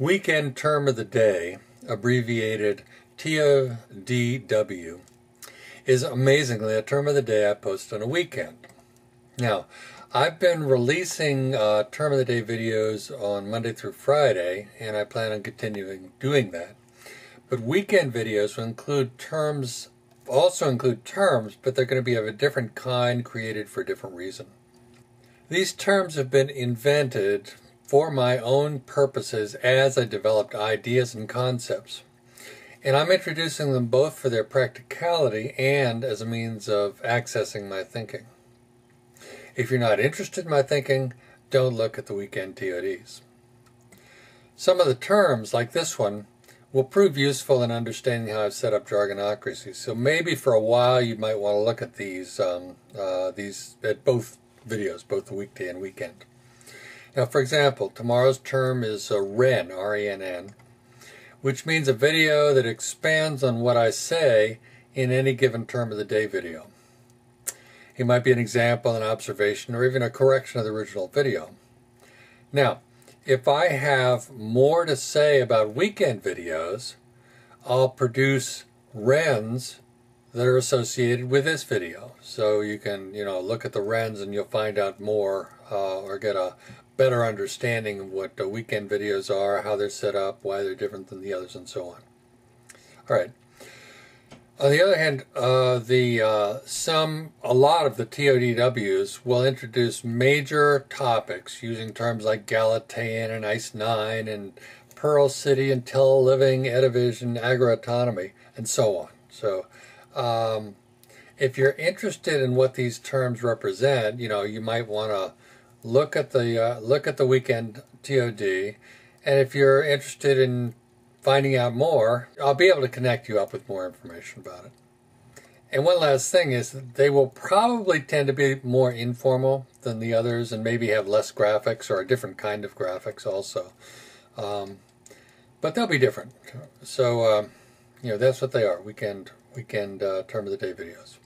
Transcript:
Weekend Term of the Day, abbreviated TODW, is amazingly a term of the day I post on a weekend. Now, I've been releasing uh, term of the day videos on Monday through Friday, and I plan on continuing doing that. But weekend videos will include terms, also include terms, but they're going to be of a different kind, created for a different reason. These terms have been invented for my own purposes as I developed ideas and concepts. And I'm introducing them both for their practicality and as a means of accessing my thinking. If you're not interested in my thinking, don't look at the weekend TODs. Some of the terms, like this one, will prove useful in understanding how I've set up jargonocracy. So maybe for a while you might want to look at these, um, uh, these at both videos, both the weekday and weekend. Now, for example, tomorrow's term is a RENN, R-E-N-N, which means a video that expands on what I say in any given term of the day video. It might be an example, an observation, or even a correction of the original video. Now, if I have more to say about weekend videos, I'll produce RENNs that are associated with this video. So you can, you know, look at the RENNs and you'll find out more uh, or get a better understanding of what the weekend videos are, how they're set up, why they're different than the others, and so on. All right. On the other hand, uh, the uh, some a lot of the TODWs will introduce major topics using terms like Galatean and ICE 9 and Pearl City and Teleliving, Edivision, Agroautonomy, and so on. So um, if you're interested in what these terms represent, you know, you might want to look at the uh, look at the weekend TOD, and if you're interested in finding out more, I'll be able to connect you up with more information about it. And one last thing is they will probably tend to be more informal than the others and maybe have less graphics or a different kind of graphics also. Um, but they'll be different. So, uh, you know, that's what they are, weekend, weekend uh, term of the day videos.